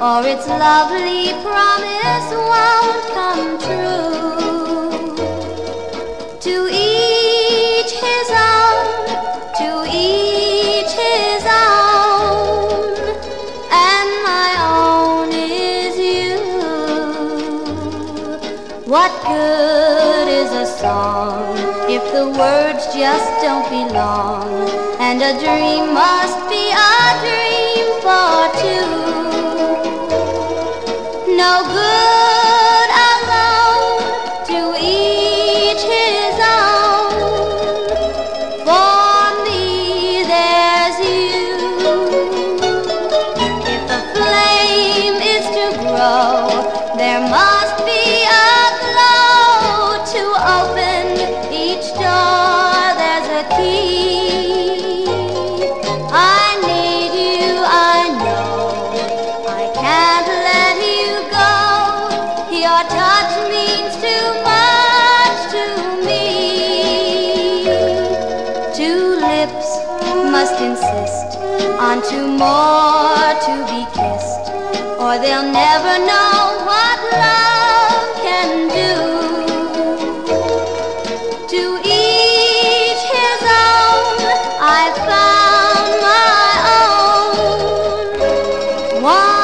or its lovely promise won't come true. What good is a song if the words just don't belong? And a dream must be a dream for two. No good can't let you go. Your touch means too much to me. Two lips must insist on two more to be kissed, or they'll never know what love can do. To each his own, I found my own. One